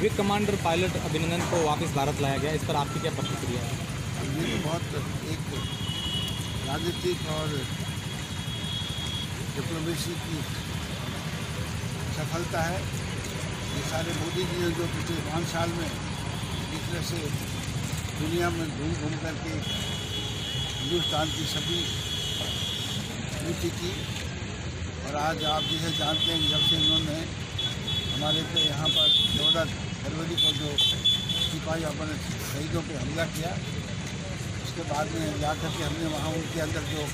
Wing commander pilot अभिनंदन को वापस भारत लाया गया। इस पर आपकी क्या प्रतिक्रिया है? ये बहुत एक राजनीतिक और डिप्लोमेसी की सफलता है। ये सारे मोदी जी ने जो पिछले पाँच साल में इस तरह से दुनिया में घूम घूम करके हिंदुस्तान की सभी नीति की और आज आप जिसे जानते हैं जब से इन्होंने हमारे पे यहाँ पर चौदह फरवरी को जो सिपाही अपने शहीदों पे हमला किया, उसके बाद में जाकर के हमने वहाँ उनके अंदर जो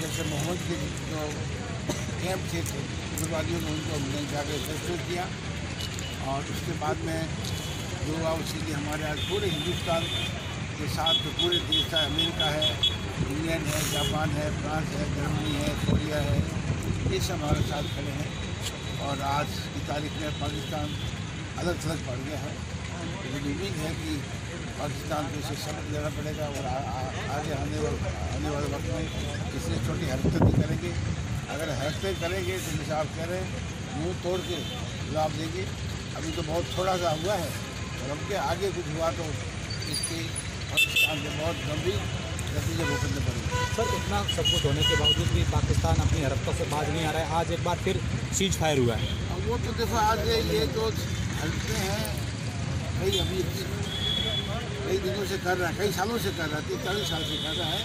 जैसे मोहम्मद के जो कैंप थे उग्रवादियों ने उनको हमने जाकर सस्पेंड किया और उसके बाद में जो हुआ उसके लिए हमारे आज पूरे हिंदुस्तान के साथ जो पूरे देश है अमेरिका है, इंग्लैंड है, जापान है, फ्रांस है, जर्मनी है, कोरिया है, ये सब हमारे साथ खड़े हैं। और आज की तारीख में पाकिस्तान अलग थलग पड़ गया है। लेकिन उम्मीद है कि पाकिस्तान को इसे सबक लेना पड़ेगा और आगे आने वाले आने वाले वक्त में इसलिए छोटी हरकतें नहीं करेंगे। अगर हरकतें करेंगे तो जैसे आप कह रहे हैं मुँह तोड़ के जवाब देंगे। अभी तो बहुत थोड़ा सा हुआ है और अब के आगे कुछ हुआ तो इसकी पाकिस्तान के बहुत गंभीर नतीजे भुगतने पड़ेंगे। सर इतना सब कुछ होने के बावजूद भी पाकिस्तान अपनी हरकतों से बाज नहीं आ रहा है। आज एक बार फिर सीज फायर हुआ है। वो तो देखो आज ये तो हैं। कई अभी कई दिनों से कर रहा है, कई सालों से कर रहा है तीस चालीस साल से कर रहा है।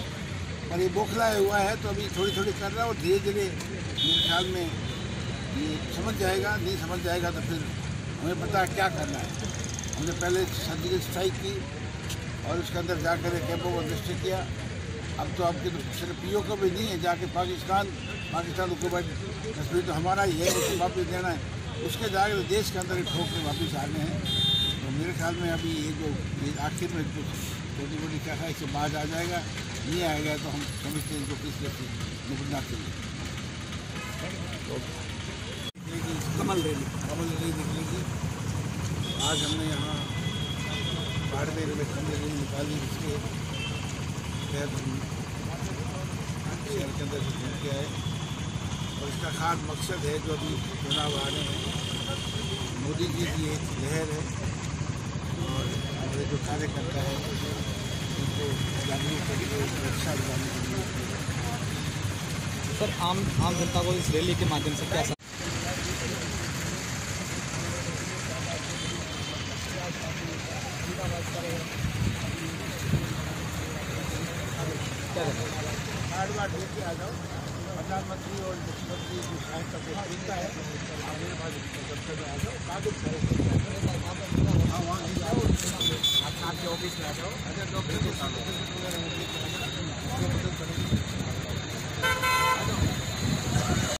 पर ये बौखलाया हुआ है तो अभी थोड़ी थोड़ी कर रहा है और धीरे धीरे मेरे ख्याल में ये समझ जाएगा, नहीं समझ जाएगा तो फिर हमें पता क्या करना है। हमने पहले सर्जिकल स्ट्राइक की और उसके अंदर जाकर कैंपों को दृष्टि किया। अब तो आपके तो सिर्फ़ पी को भी नहीं है, जाके पाकिस्तान पाकिस्तान हुकूमत कश्मीर तो हमारा ही है उसे वापस देना है। उसके जाकर देश के अंदर ठोक के वापस आ गए हैं। तो मेरे ख्याल में अभी ये जो आखिर में जो छोटी मोटी क्या है इससे बाहर आ जाएगा। नहीं आएगा तो हम समझते हैं जो किस तरह से निपटना चाहिए कमल रैली कमल रैली निकलेगी। आज हमने यहाँ बाड़मेर में कमल रैली निकाली जिसके तहत हम शहर के अंदर घूम के आए। और इसका खास मकसद है जो अभी चुनाव आ रहे हैं। मोदी जी की एक लहर है और हमारे जो कार्यकर्ता है उनको जागरूक करके सुरक्षा दिलाने के लिए सर आम आम जनता को इस रैली के माध्यम से क्या क्या प्रधानमंत्री और मुख्यमंत्री की सहायता है। पास दफ्तर में आ जाओ। कागज़ हाँ आपके ऑफ़िस में आ जाओ। अगर डॉक्टर के